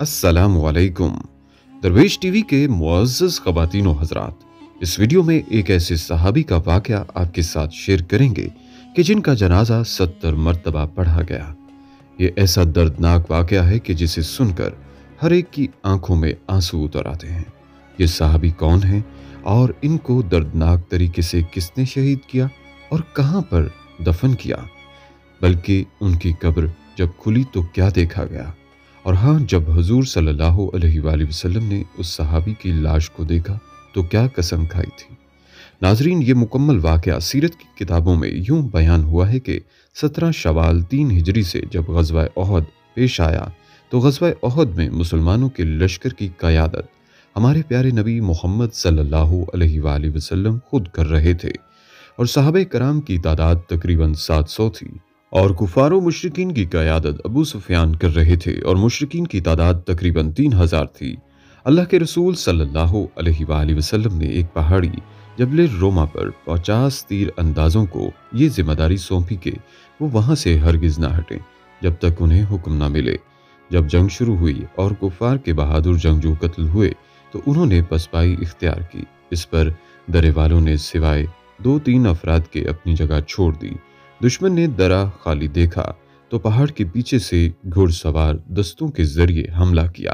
अस्सलाम वालेकुम दरवेश टीवी के मुआज़ ख़वातीन हजरात। इस वीडियो में एक ऐसे सहाबी का वाक़ आपके साथ शेयर करेंगे कि जिनका जनाजा सत्तर मरतबा पढ़ा गया। ये ऐसा दर्दनाक वाक़ है कि जिसे सुनकर हर एक की आँखों में आँसू उतर आते हैं। ये सहाबी कौन है और इनको दर्दनाक तरीके से किसने शहीद किया और कहाँ पर दफन किया? बल्कि उनकी कब्र जब खुली तो क्या देखा गया? और हाँ जब हजूर सल्लल्लाहु अलैहि वसल्लम ने उस सहाबी की लाश को देखा तो क्या कसम खाई थी? नाजरीन, ये मुकम्मल वाक़ सीरत की किताबों में यूँ बयान हुआ है कि सत्रह शवाल तीन हिजरी से जब गजवा अहद पेश आया तो गजवा अहद में मुसलमानों के लश्कर की क़यादत हमारे प्यारे नबी मोहम्मद सल्लल्लाहु अलैहि वसल्लम खुद कर रहे थे। और साहब कराम की तादाद तकरीबन सात सौ थी। और कुफारो मुशरकिन की क्यादत अबू सुफियान कर रहे थे और मुशरकिन की तादाद तकरीबन तीन हज़ार थी। अल्लाह के रसूल सल्लल्लाहु अलैहि वसल्लम ने एक पहाड़ी जबल रोमा पर पचास तीर अंदाजों को ये ज़िम्मेदारी सौंपी कि वो वहाँ से हरगिज ना हटें, जब तक उन्हें हुक्म ना मिले। जब जंग शुरू हुई और कुफार के बहादुर जंगजू कत्ल हुए तो उन्होंने पसपाई इख्तियार की। इस पर दरे वालों ने सिवाय दो तीन अफराद के अपनी जगह छोड़ दी दुश्मन ने दरा खाली देखा तो पहाड़ के पीछे से घुड़सवार दस्तों के ज़रिए हमला किया।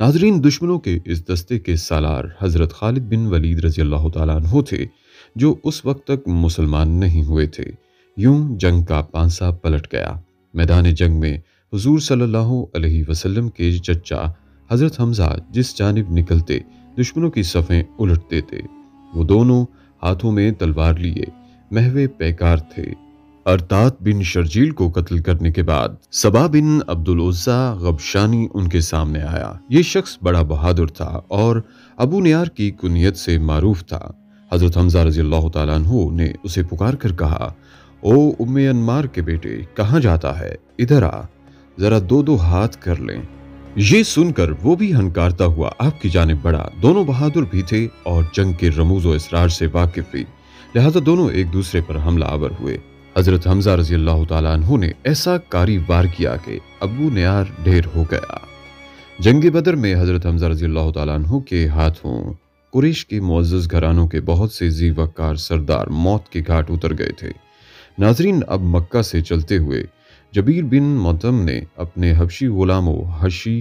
नाजरीन, दुश्मनों के इस दस्ते के सालार हज़रत खालिद बिन वलीद रज़ी अल्लाह तु थे, जो उस वक्त तक मुसलमान नहीं हुए थे। यूँ जंग का पांसा पलट गया। मैदान जंग में हजूर सल्लल्लाहु अलैहि वसल्लम के चचा हज़रत हमजा जिस जानब निकलते, दुश्मनों की सफ़ें उलटते थे। वो दोनों हाथों में तलवार लिए, महवे पैकार थे। अरतात बिन शर्जील को कत्ल करने के बाद सबा बिन अब्दुल गबशानी उनके सामने आया। ये शख्स बड़ा बहादुर था और अबू नियार की कुनियत से मारूफ था। हज़रत हमजा रज़ी अल्लाह ने उसे पुकार कर कहा, ओ उम्मे अनमार के बेटे, कहाँ जाता है? इधर आ, जरा दो दो हाथ कर लें। ये सुनकर वो भी हनकारता हुआ आपकी जानब बढ़ा। दोनों बहादुर भी थे और जंग के रमूज इसरार से वाकिफ भी, लिहाजा दोनों एक दूसरे पर हमला आवर हुए। हज़रत हमजा रज़ी अल्लाह तु ने ऐसा कारी वार किया कि अबू नयार ढेर हो गया। जंग बदर में हज़रत हमजा रज़ी अल्लाह तु के हाथों कुरेश के मुआज़ घरानों के बहुत से जी वकार सरदार मौत के घाट उतर गए थे। नाजरीन अब मक्का से चलते हुए जबीर बिन मोतम ने अपने हबशी गुलामों हशी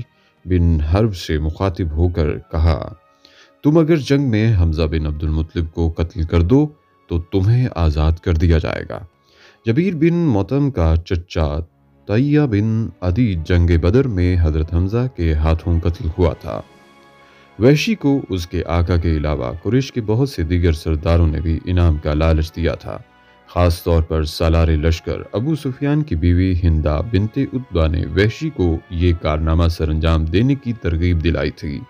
बिन हर्ब से मुखातिब होकर कहा, तुम अगर जंग में हमजा बिन अब्दुल मुतलिब को कत्ल कर दो तो तुम्हें आज़ाद कर दिया जाएगा। जबीर बिन मोतम का चच्चा तैया बिन अदी जंग बदर में हज़रत हमजा के हाथों कत्ल हुआ था। वैशी को उसके आका के अलावा कुरेश के बहुत से दीगर सरदारों ने भी इनाम का लालच दिया था। खास तौर पर सालार लश्कर, अबू सुफियान की बीवी हिंदा बिनते उतबा ने वैशी को ये कारनामा सरंजाम देने की तरगीब दिलाई थी।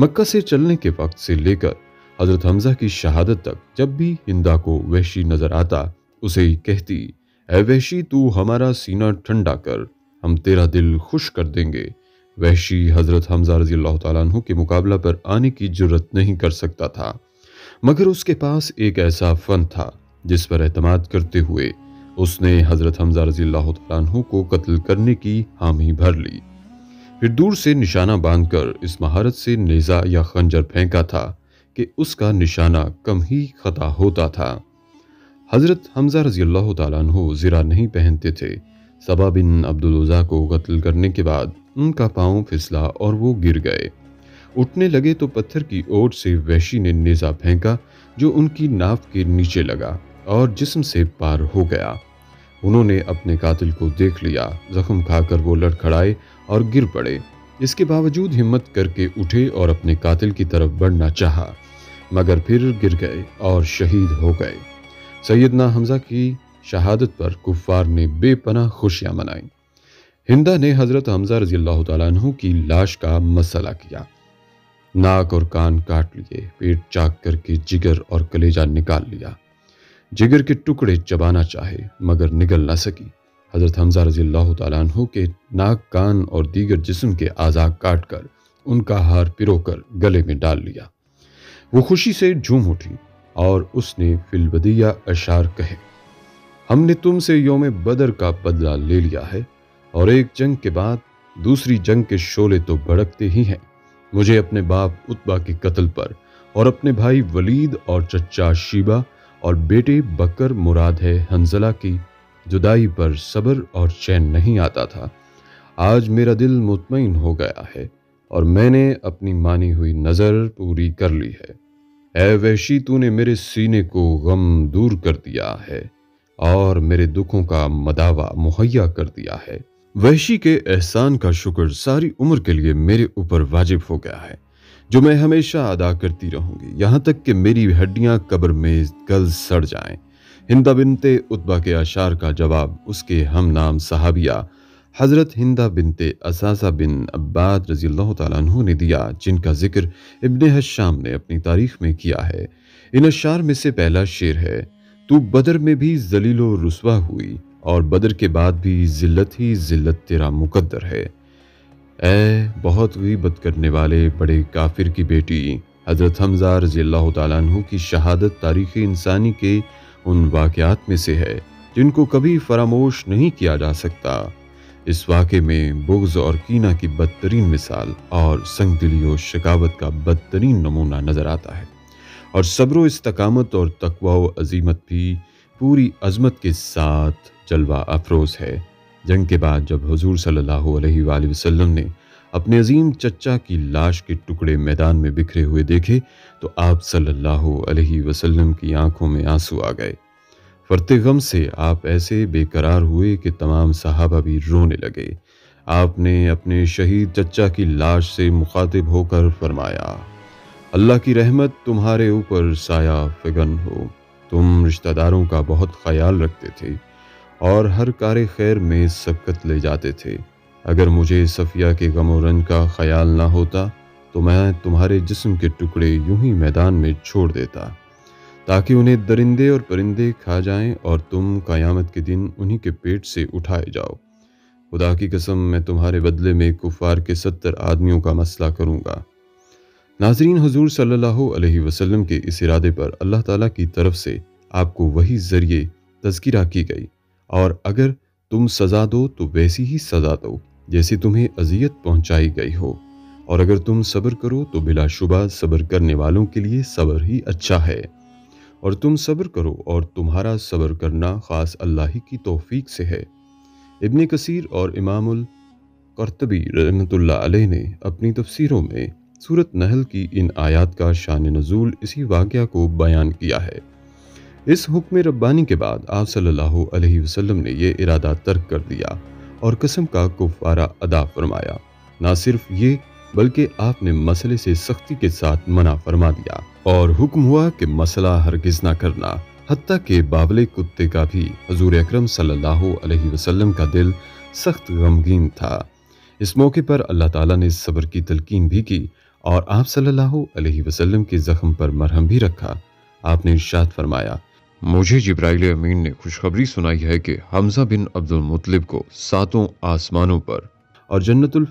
मक्का से चलने के वक्त से लेकर हज़रत हमजा की शहादत तक जब भी हिंदा को वैशी नज़र आता उसे कहती वैशी तू हमारा सीना ठंडा कर। हम तेरा दिल खुश कर देंगे। वैशी हज़रत हमजा रज़ी अल्लाह के मुकाबला पर आने की ज़रूरत नहीं कर सकता था। मगर उसके पास एक ऐसा फन था, जिस पर एतमाद करते हुए उसने हज़रत हमजा रज़ी अल्लाह को कत्ल करने की हामी भर ली। फिर दूर से निशाना बांधकर इस महारत से नेजा या खंजर फेंका था कि उसका निशाना कम ही खता होता था। हज़रत हमजा रज़ी अल्लाह तु ज़रा नहीं पहनते थे। सबा बिन अब्दुलज़ा को कत्ल करने के बाद उनका पाँव फिसला और वो गिर गए। उठने लगे तो पत्थर की ओर से वैशी ने नेज़ा फेंका, जो उनकी नाव के नीचे लगा और जिस्म से पार हो गया। उन्होंने अपने कातिल को देख लिया, जख्म खाकर वो लड़खड़ाए और गिर पड़े। इसके बावजूद हिम्मत करके उठे और अपने कातिल की तरफ़ बढ़ना चाहा, मगर फिर गिर गए और शहीद हो गए। सैदना हमजा की शहादत पर कुफ़ार ने बेपना खुशियाँ मनाई। हिंदा ने हज़रत हमजा रज़ी अल्लाह की लाश का मसला किया। नाक और कान काट लिए, पेट चाक करके जिगर और कलेजा निकाल लिया। जिगर के टुकड़े चबाना चाहे, मगर निगल ना सकी। हज़रत हमजा रज़ी अल्लाह के नाक, कान और दीगर जिस्म के आज़ाद काट कर उनका हार पिरोकर गले में डाल लिया। वो खुशी से झूम उठी। और उसने फिलबदिया अशार कहे, हमने तुमसे योम बदर का बदला ले लिया है और एक जंग के बाद दूसरी जंग के शोले तो भड़कते ही हैं। मुझे अपने बाप उत्बा के कत्ल पर और अपने भाई वलीद और चचा शीबा और बेटे बकर मुराद है हंजला की जुदाई पर सब्र और चैन नहीं आता था। आज मेरा दिल मुतमिन हो गया है और मैंने अपनी मानी हुई नज़र पूरी कर ली है। ए वैशी तूने मेरे सीने को गम दूर कर दिया है और मेरे दुखों का मदावा मुहैया कर दिया है वैशी के एहसान का शुक्र सारी उम्र के लिए मेरे ऊपर वाजिब हो गया है, जो मैं हमेशा अदा करती रहूँगी यहाँ तक कि मेरी हड्डियाँ कब्र में गल सड़ जाएँ। हिंदा बिनते उतबा के आशार का जवाब उसके हम नाम सहाबिया हज़रत हिंदा बिनते असासा बिन अब्बाद रज़ी अल्लाह ने दिया, जिनका ज़िक्र इब्न हशाम ने अपनी तारीख में किया है। इन अशार में से पहला शेर है, तू बदर में भी जलीलो रसवा हुई और बदर के बाद भी जिल्लत ही जिल्लत तेरा मुकद्दर है। ए बहुत गीबत करने वाले बड़े काफिर की बेटी, हज़रत हमजा रज़ी अल्लाह की शहादत तारीख़ इंसानी के उन वाक़ात में से है, जिनको कभी फरामोश नहीं किया जा सकता। इस वाक़े में बुग्ज और कीना की बदतरीन मिसाल और संग दिली और शकावत का बदतरीन नमूना नज़र आता है। और सब्र, इस्तकामत और तकवा अजीमत भी पूरी अजमत के साथ जलवा अफरोज़ है। जंग के बाद जब हजूर सल्लल्लाहु अलैहि वसल्लम ने अपने अजीम चचा की लाश के टुकड़े मैदान में बिखरे हुए देखे तो आप सल्लल्लाहु अलैहि वसल्लम की आँखों में आँसू आ गए। फरते गम से आप ऐसे बेकरार हुए कि तमाम सहाबा भी रोने लगे। आपने अपने शहीद चचा की लाश से मुखातिब होकर फरमाया, अल्लाह की रहमत तुम्हारे ऊपर साया फिगन हो। तुम रिश्तेदारों का बहुत ख्याल रखते थे और हर कार खैर में सबकत ले जाते थे। अगर मुझे सफ़िया के गम रंज का ख्याल ना होता तो मैं तुम्हारे जिस्म के टुकड़े यूँ ही मैदान में छोड़ देता। ताकि उन्हें दरिंदे और परिंदे खा जाएँ और तुम क़यामत के दिन उन्हीं के पेट से उठाए जाओ। खुदा की कसम, मैं तुम्हारे बदले में कुफार के सत्तर आदमियों का मसला करूँगा। नाजरीन, हजूर सल्लल्लाहु अलैहि वसल्लम के इस इरादे पर अल्लाह ताला की तरफ़ से आपको वही ज़रिए तस्करा की गई। और अगर तुम सज़ा दो तो वैसी ही सज़ा दो, जैसी तुम्हें अजियत पहुंचाई गई हो। और अगर तुम सब्र करो तो बिलाशुबा सब्र करने वालों के लिए सब्र ही अच्छा है। और तुम सब्र करो और तुम्हारा सब्र करना ख़ास अल्लाह ही की तौफीक से है। इब्न कसीर और इमामुल करतबी रहमतुल्लाह अलैह ने अपनी तफसीरों में सूरत नहल की इन आयात का शान नजूल इसी वाक़ को बयान किया है। इस हुक्म रब्बानी के बाद आप सल्लल्लाहु अलैहि वसल्लम ने यह इरादा तर्क कर दिया और कसम का कुफारा अदा फरमाया। ना सिर्फ़ ये बल्कि आपने मसले से सख्ती के साथ मना फरमा दिया और हुक्म हुआ कि मसला हरगिज ना करना हती के बाबले कुत्ते का भी हजूर अक्रम सल्लल्लाहु का दिल सख्त गमगीन था। इस मौके पर अल्लाह ताला ने सब्र की तलकीन भी की और आप सल्लल्लाहु अलैहि वसल्लम के जख्म पर मरहम भी रखा। आपने इर्शाद फरमाया, मुझे जिब्राइल अमीन ने खुशखबरी सुनाई है कि हमजा बिन अब्दुल मुतलिब को सातों आसमानों पर और जन्नतुल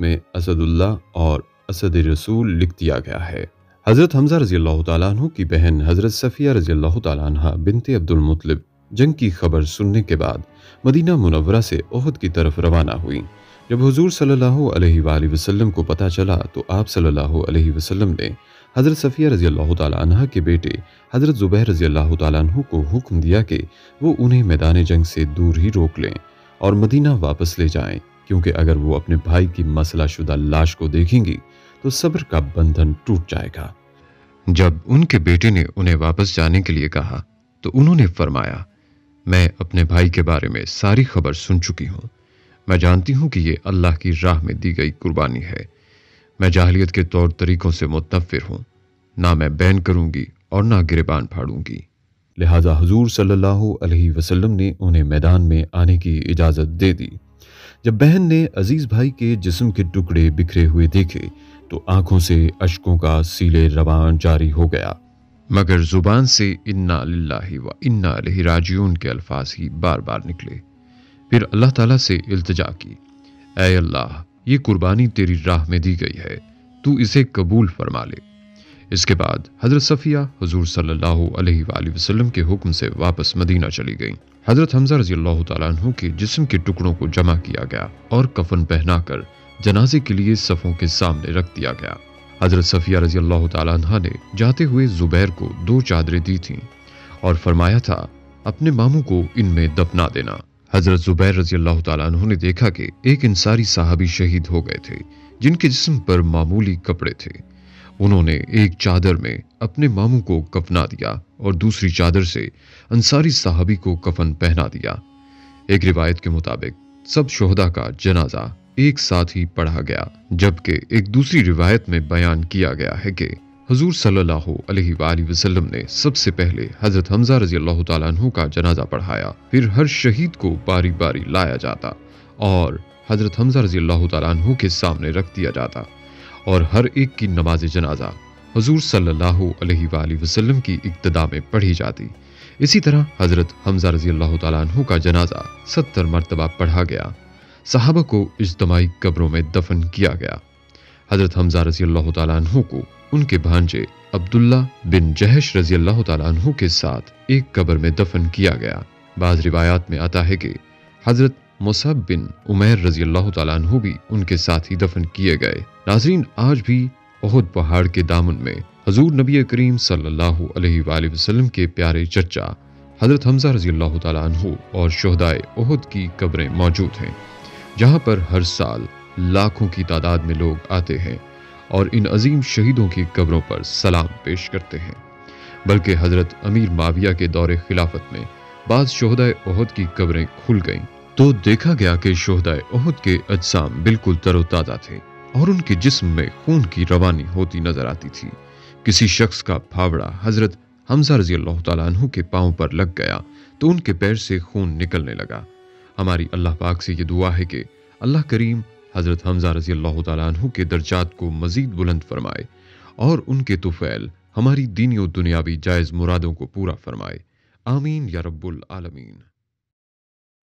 में असदुल्ला और असद रसूल लिख दिया गया है। हज़रत हमजा रज़ी अल्लाह तु की बहन हज़रत सफ़िया रज़ी अल्लाह बिनते अब्दुल मुतलिब जंग की खबर सुनने के बाद मदीना मुनवरा से ओहद की तरफ़ रवाना हुई। जब हुजूर सल्लल्लाहु को पता चला तो आप सल्लल्लाहु ने हज़रत सफ़िया रज़ी अल्लाह तहा के बेटे हज़रत ज़ुबैर रज़ी अल्लाह तु को हुक्म दिया कि वो उन्हें मैदान जंग से दूर ही रोक लें और मदीना वापस ले जाएँ। क्योंकि अगर वो अपने भाई की मसला शुदा लाश को देखेंगी तो सब्र का बंधन टूट जाएगा। जब उनके बेटे ने उन्हें वापस जाने के लिए कहा तो उन्होंने फरमाया मैं अपने भाई के बारे में सारी खबर सुन चुकी हूँ। मैं जानती हूँ कि यह अल्लाह की राह में दी गई कुर्बानी है। मैं जाहलियत के तौर तरीकों से मुतफिर हूँ। ना मैं बैन करूँगी और ना गिरबान फाड़ूँगी। लिहाजा हजूर सल्लल्लाहु अलैहि वसल्लम ने उन्हें मैदान में आने की इजाज़त दे दी। जब बहन ने अज़ीज़ भाई के जिस्म के टुकड़े बिखरे हुए देखे तो आँखों से अशकों का सीले रवान जारी हो गया। मगर ज़ुबान से इन्ना लाही व इन्ना राजियून के अल्फाज ही बार बार निकले। फिर अल्लाह ताला से इल्तजा की अल्लाह, ये कुर्बानी तेरी राह में दी गई है, तू इसे कबूल फरमा ले। इसके बाद हज़रत सफ़िया हजूर वसल्लम के हुक्म से वापस मदीना चली गईं। हज़रत हमजा रज़ी अल्लाह के जिस्म के टुकड़ों को जमा किया गया और कफन पहनाकर जनाजे के लिए सफ़ों के सामने रख दिया गया। हज़रत सफ़िया रज़ी अल्लाह ने जाते हुए जुबैर को दो चादरें दी थीं और फरमाया था, अपने मामू को इनमें दफना देना। हज़रत जुबैर रज़ी अल्लाह तु ने देखा कि एक इंसारी साहबी शहीद हो गए थे, जिनके जिस्म पर मामूली कपड़े थे। उन्होंने एक चादर में अपने मामू को कफना दिया और दूसरी चादर से अंसारी साहबी को कफन पहना दिया। एक रिवायत के मुताबिक, सब शोहदा का जनाजा एक साथ ही पढ़ा गया, जबकि एक दूसरी रिवायत में बयान किया गया है कि हजूर सल्लल्लाहु अलैहि वसल्लम ने सबसे पहले हज़रत हमजा रज़ी अल्लाह तु का जनाजा पढ़ाया, फिर हर शहीद को बारी बारी लाया जाता और हज़रत हमजा रज़ी अल्लाह तु के सामने रख दिया जाता। और हर एक की नमाज़ जनाजा हजूर सल्लल्लाहु वसल्लम की इब्तदा में पढ़ी जाती। इसी तरह हज़रत हमजा रज़ी अल्लाह तु का जनाजा सत्तर मरतबा पढ़ा गया। साहबा को इज्तमाही कब्रों में दफन किया गया। हज़रत हमजा रज़ी अल्लाह तु को उनके भांजे अब्दुल्ला बिन जहश रज़ी अल्लाह तु के साथ एक कब्र में दफन किया गया। बाज रिवायात में आता है कि हज़रत मुसब बिन उमैर रज़ी अल्लाह तु भी उनके साथ ही दफन किए गए। नाजरीन, आज भी ओहद पहाड़ के दामन में हजूर नबी करीम वसल्लम के प्यारे चचा हज़रत हमजा रज़ी अल्लाह तु और शहदाय ओहद की कब्रें मौजूद हैं, जहाँ पर हर साल लाखों की तादाद में लोग आते हैं और इन अजीम शहीदों की कब्रों पर सलाम पेश करते हैं। बल्कि हज़रत अमीर माविया के दौरे खिलाफत में बाद शहदाय ओहद की कब्रें खुल गईं। तो देखा गया कि शोहदाय ओहद के अजसाम बिल्कुल तरोताजा थे और उनके जिस्म में खून की रवानी होती नज़र आती थी। किसी शख्स का फावड़ा हज़रत हमजा रज़ी अल्लाह के पाँव पर लग गया तो उनके पैर से खून निकलने लगा। हमारी अल्लाह पाक से ये दुआ है कि अल्लाह करीम हज़रत हमजा रज़ी अल्लाह तु के दर्जात को मजीद बुलंद फरमाए और उनके तुफैल हमारी दीनी दुनियावी जायज़ मुरादों को पूरा फरमाए। आमीन या रब्बुल आलमीन।